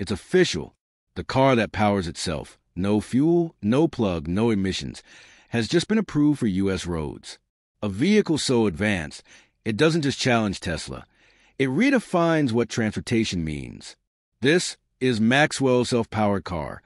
It's official. The car that powers itself, no fuel, no plug, no emissions, has just been approved for U.S. roads. A vehicle so advanced, it doesn't just challenge Tesla, it redefines what transportation means. This is Maxwell's self powered car,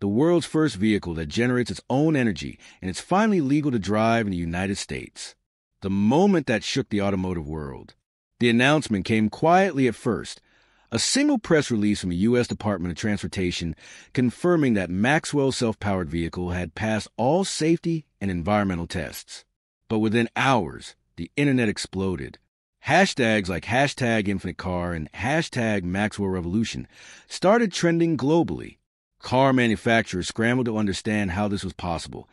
the world's first vehicle that generates its own energy, and it's finally legal to drive in the United States. The moment that shook the automotive world. The announcement came quietly at first, a single press release from the U.S. Department of Transportation confirming that Maxwell's self powered vehicle had passed all safety and environmental tests. But within hours, the internet exploded. Hashtags like hashtag infinite car and hashtag Maxwell Revolution started trending globally. Car manufacturers scrambled to understand how this was possible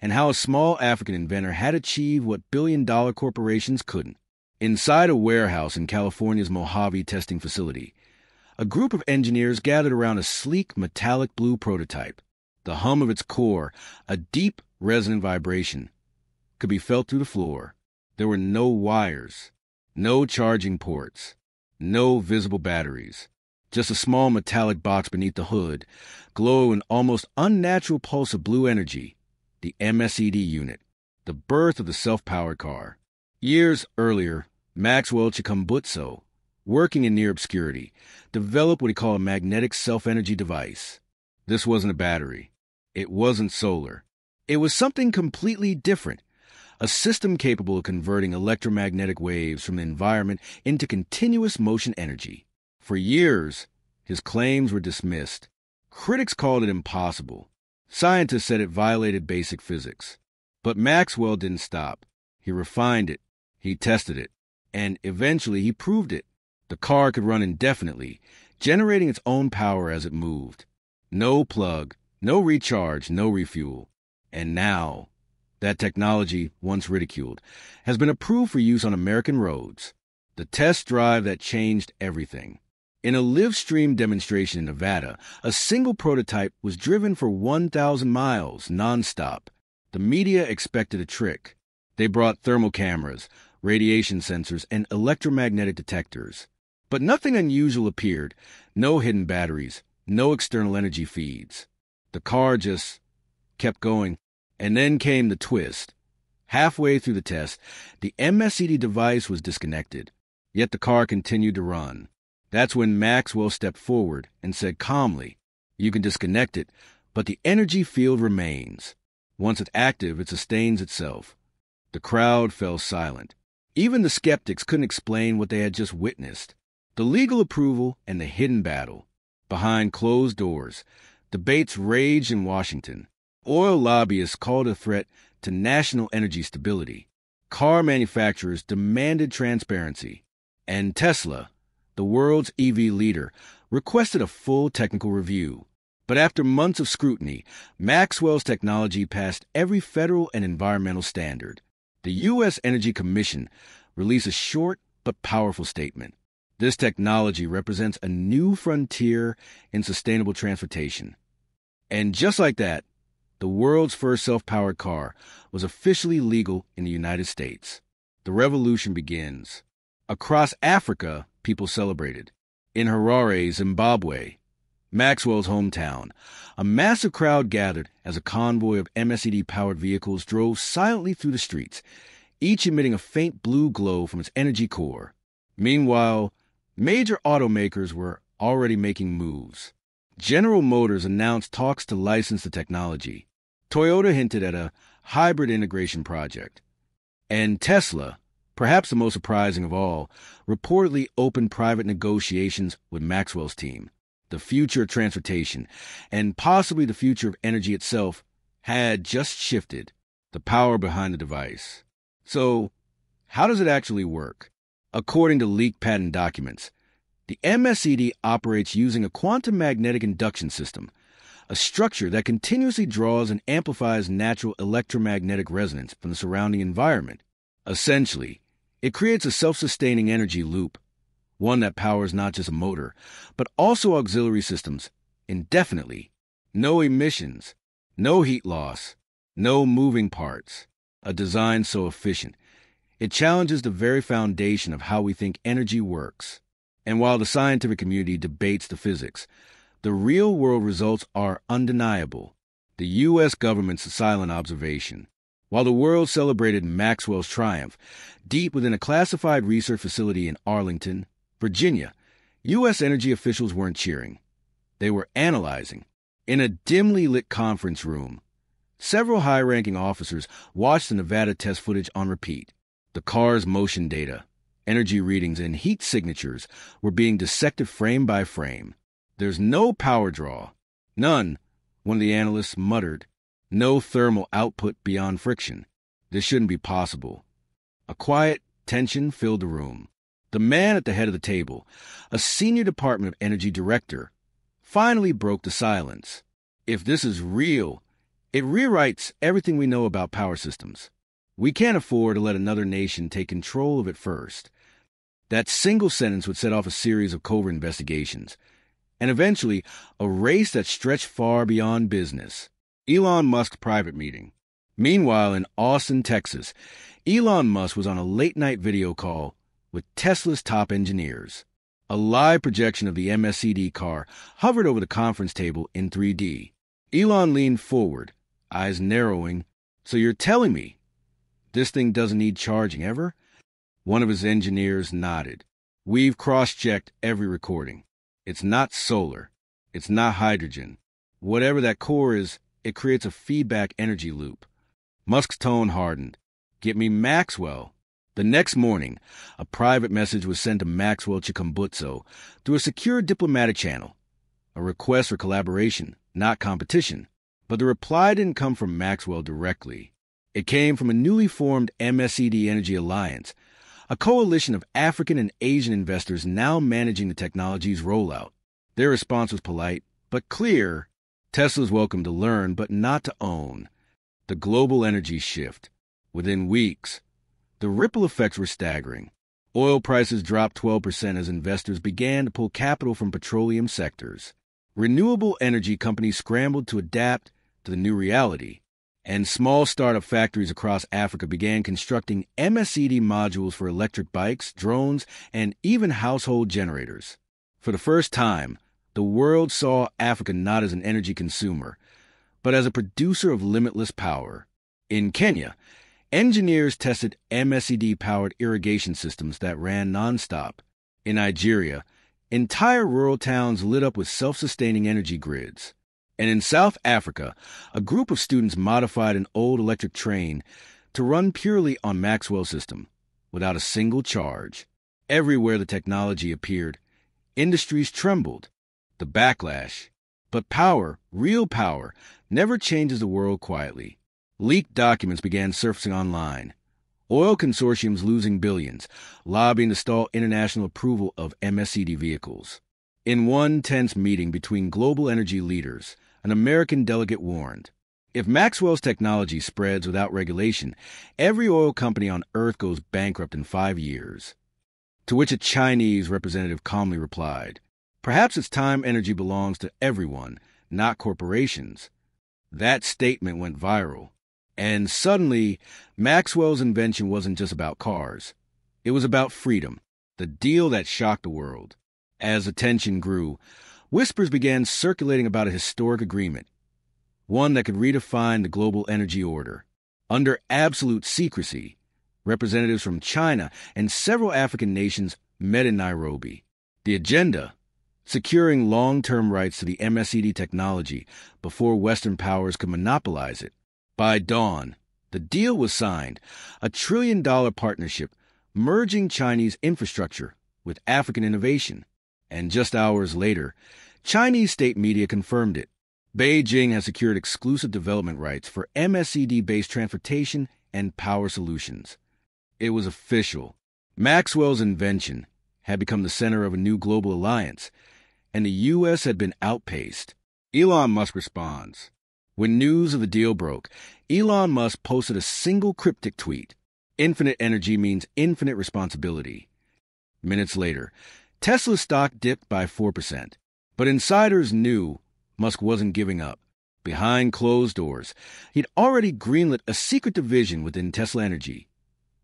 and how a small African inventor had achieved what billion dollar corporations couldn't. Inside a warehouse in California's Mojave testing facility, a group of engineers gathered around a sleek metallic blue prototype. The hum of its core, a deep resonant vibration, could be felt through the floor. There were no wires, no charging ports, no visible batteries. Just a small metallic box beneath the hood, glowing an almost unnatural pulse of blue energy. The MSED unit, the birth of the self powered car. Years earlier, Maxwell Chikumbutso, working in near obscurity, developed what he called a magnetic self energy device. This wasn't a battery. It wasn't solar. It was something completely different. A system capable of converting electromagnetic waves from the environment into continuous motion energy. For years, his claims were dismissed. Critics called it impossible. Scientists said it violated basic physics. But Maxwell didn't stop. He refined it, he tested it, and eventually he proved it. The car could run indefinitely, generating its own power as it moved. No plug, no recharge, no refuel. And now, that technology, once ridiculed, has been approved for use on American roads. The test drive that changed everything. In a live stream demonstration in Nevada, a single prototype was driven for 1,000 miles nonstop. The media expected a trick. They brought thermal cameras, radiation sensors, and electromagnetic detectors. But nothing unusual appeared no hidden batteries, no external energy feeds. The car just kept going. And then came the twist. Halfway through the test, the MSED device was disconnected, yet the car continued to run. That's when Maxwell stepped forward and said calmly, You can disconnect it, but the energy field remains. Once it's active, it sustains itself. The crowd fell silent. Even the skeptics couldn't explain what they had just witnessed. The legal approval and the hidden battle. Behind closed doors, debates raged in Washington. Oil lobbyists called a threat to national energy stability. Car manufacturers demanded transparency. And Tesla, the world's EV leader, requested a full technical review. But after months of scrutiny, Maxwell's technology passed every federal and environmental standard the U.S. Energy Commission released a short but powerful statement. This technology represents a new frontier in sustainable transportation. And just like that, the world's first self powered car was officially legal in the United States. The revolution begins. Across Africa, people celebrated. In Harare, Zimbabwe, Maxwell's hometown, a massive crowd gathered as a convoy of MSED powered vehicles drove silently through the streets, each emitting a faint blue glow from its energy core. Meanwhile, major automakers were already making moves. General Motors announced talks to license the technology. Toyota hinted at a hybrid integration project. And Tesla, perhaps the most surprising of all, reportedly opened private negotiations with Maxwell's team the future of transportation, and possibly the future of energy itself, had just shifted the power behind the device. So, how does it actually work? According to leaked patent documents, the MSED operates using a quantum magnetic induction system, a structure that continuously draws and amplifies natural electromagnetic resonance from the surrounding environment. Essentially, it creates a self sustaining energy loop one that powers not just a motor, but also auxiliary systems indefinitely. No emissions, no heat loss, no moving parts. A design so efficient. It challenges the very foundation of how we think energy works. And while the scientific community debates the physics, The real world results are undeniable. The U.S. government's silent observation. While the world celebrated Maxwell's triumph, deep within a classified research facility in Arlington, Virginia, U.S. energy officials weren't cheering. They were analyzing. In a dimly lit conference room, several high ranking officers watched the Nevada test footage on repeat. The car's motion data, energy readings, and heat signatures were being dissected frame by frame. There's no power draw. None, one of the analysts muttered. No thermal output beyond friction. This shouldn't be possible. A quiet tension filled the room. The man at the head of the table, a senior Department of Energy director, finally broke the silence. If this is real, it rewrites everything we know about power systems. We can't afford to let another nation take control of it first. That single sentence would set off a series of covert investigations and eventually a race that stretched far beyond business. Elon Musk private meeting. Meanwhile, in Austin, Texas, Elon Musk was on a late night video call with Tesla's top engineers. A live projection of the MSED car hovered over the conference table in 3D. Elon leaned forward, eyes narrowing. So you're telling me this thing doesn't need charging ever? One of his engineers nodded. We've cross checked every recording. It's not solar. It's not hydrogen. Whatever that core is, it creates a feedback energy loop. Musk's tone hardened. Get me Maxwell. The next morning, a private message was sent to Maxwell Chikumbutso through a secure diplomatic channel. A request for collaboration, not competition. But the reply didn't come from Maxwell directly. It came from a newly formed MSED Energy Alliance a coalition of African and Asian investors now managing the technology's rollout. Their response was polite, but clear. Tesla's welcome to learn, but not to own. The global energy shift. Within weeks, the ripple effects were staggering. Oil prices dropped 12% as investors began to pull capital from petroleum sectors. Renewable energy companies scrambled to adapt to the new reality and small startup factories across Africa began constructing MSED modules for electric bikes, drones, and even household generators. For the first time, the world saw Africa not as an energy consumer, but as a producer of limitless power. In Kenya, engineers tested MSED powered irrigation systems that ran nonstop. In Nigeria, entire rural towns lit up with self sustaining energy grids. And in South Africa, a group of students modified an old electric train to run purely on Maxwell's system, without a single charge. Everywhere the technology appeared, industries trembled. The backlash. But power, real power, never changes the world quietly. Leaked documents began surfacing online. Oil consortiums losing billions, lobbying to stall international approval of MSED vehicles. In one tense meeting between global energy leaders, an American delegate warned. If Maxwell's technology spreads without regulation, every oil company on Earth goes bankrupt in five years. To which a Chinese representative calmly replied, Perhaps it's time energy belongs to everyone, not corporations. That statement went viral. And suddenly, Maxwell's invention wasn't just about cars. It was about freedom, the deal that shocked the world. As attention grew, whispers began circulating about a historic agreement, one that could redefine the global energy order. Under absolute secrecy, representatives from China and several African nations met in Nairobi. The agenda securing long term rights to the MSED technology before Western powers could monopolize it. By dawn, the deal was signed a trillion dollar partnership merging Chinese infrastructure with African innovation and just hours later, Chinese state media confirmed it. Beijing has secured exclusive development rights for MSED based transportation and power solutions. It was official. Maxwell's invention had become the center of a new global alliance, and the U.S. had been outpaced. Elon Musk responds. When news of the deal broke, Elon Musk posted a single cryptic tweet Infinite energy means infinite responsibility. Minutes later, Tesla's stock dipped by 4%, but insiders knew Musk wasn't giving up. Behind closed doors, he'd already greenlit a secret division within Tesla Energy,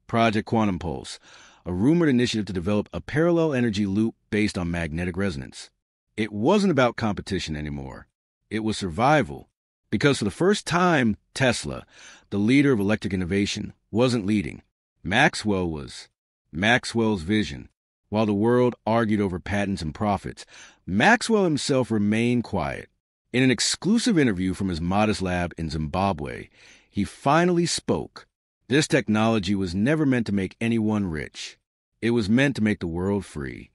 Project Quantum Pulse, a rumored initiative to develop a parallel energy loop based on magnetic resonance. It wasn't about competition anymore. It was survival. Because for the first time, Tesla, the leader of electric innovation, wasn't leading. Maxwell was. Maxwell's vision. While the world argued over patents and profits, Maxwell himself remained quiet. In an exclusive interview from his modest lab in Zimbabwe, he finally spoke. This technology was never meant to make anyone rich. It was meant to make the world free.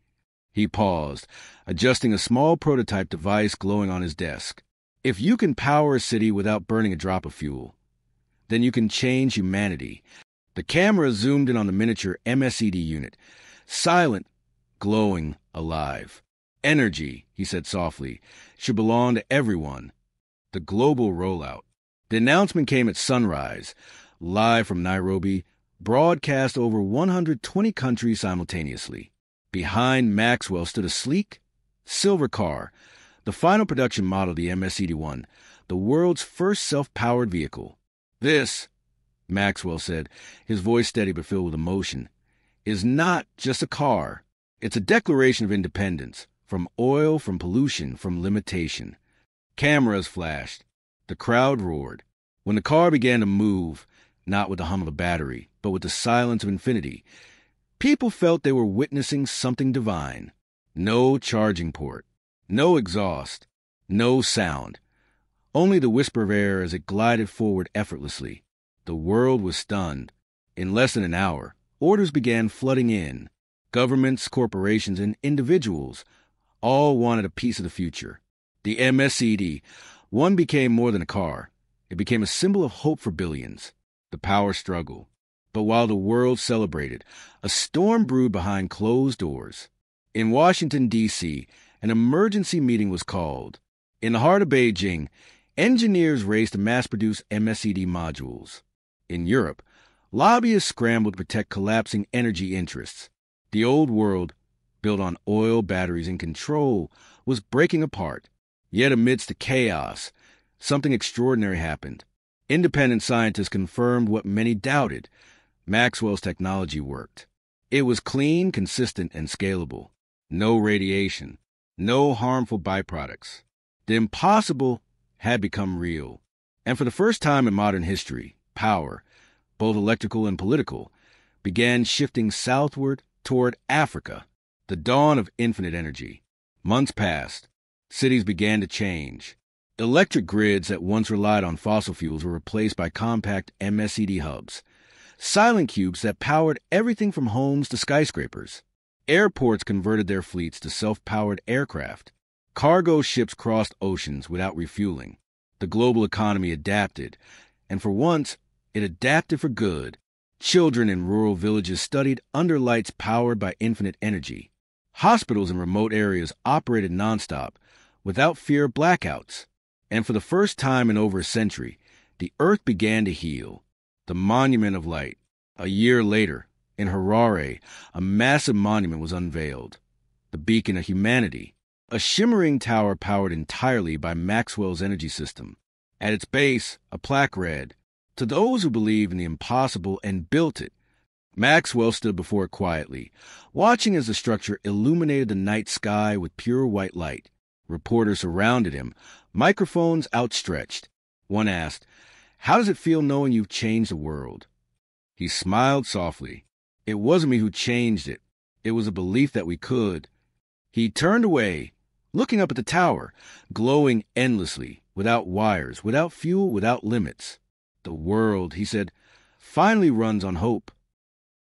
He paused, adjusting a small prototype device glowing on his desk. If you can power a city without burning a drop of fuel, then you can change humanity. The camera zoomed in on the miniature MSED unit, silent, glowing, alive. Energy, he said softly, should belong to everyone. The global rollout. The announcement came at sunrise, live from Nairobi, broadcast over 120 countries simultaneously. Behind Maxwell stood a sleek, silver car, the final production model of the MSED-1, the world's first self-powered vehicle. This, Maxwell said, his voice steady but filled with emotion, is not just a car. It's a declaration of independence from oil, from pollution, from limitation. Cameras flashed. The crowd roared. When the car began to move, not with the hum of a battery, but with the silence of infinity, people felt they were witnessing something divine. No charging port, no exhaust, no sound, only the whisper of air as it glided forward effortlessly. The world was stunned. In less than an hour, orders began flooding in. Governments, corporations, and individuals all wanted a piece of the future. The MSED, one became more than a car. It became a symbol of hope for billions. The power struggle. But while the world celebrated, a storm brewed behind closed doors. In Washington, D.C., an emergency meeting was called. In the heart of Beijing, engineers raced to mass produce MSED modules. In Europe, lobbyists scrambled to protect collapsing energy interests. The old world, built on oil, batteries, and control, was breaking apart. Yet amidst the chaos, something extraordinary happened. Independent scientists confirmed what many doubted. Maxwell's technology worked. It was clean, consistent, and scalable. No radiation. No harmful byproducts. The impossible had become real. And for the first time in modern history, power, both electrical and political, began shifting southward toward Africa, the dawn of infinite energy. Months passed. Cities began to change. Electric grids that once relied on fossil fuels were replaced by compact MSED hubs, silent cubes that powered everything from homes to skyscrapers. Airports converted their fleets to self powered aircraft. Cargo ships crossed oceans without refueling. The global economy adapted, and for once, it adapted for good. Children in rural villages studied under lights powered by infinite energy. Hospitals in remote areas operated nonstop without fear of blackouts. And for the first time in over a century, the earth began to heal. The Monument of Light. A year later, in Harare, a massive monument was unveiled. The Beacon of Humanity, a shimmering tower powered entirely by Maxwell's energy system. At its base, a plaque read, To those who believe in the impossible and built it. Maxwell stood before it quietly, watching as the structure illuminated the night sky with pure white light. Reporters surrounded him, microphones outstretched. One asked, How does it feel knowing you've changed the world? He smiled softly. It wasn't me who changed it. It was a belief that we could. He turned away, looking up at the tower, glowing endlessly, without wires, without fuel, without limits. The world, he said, finally runs on hope.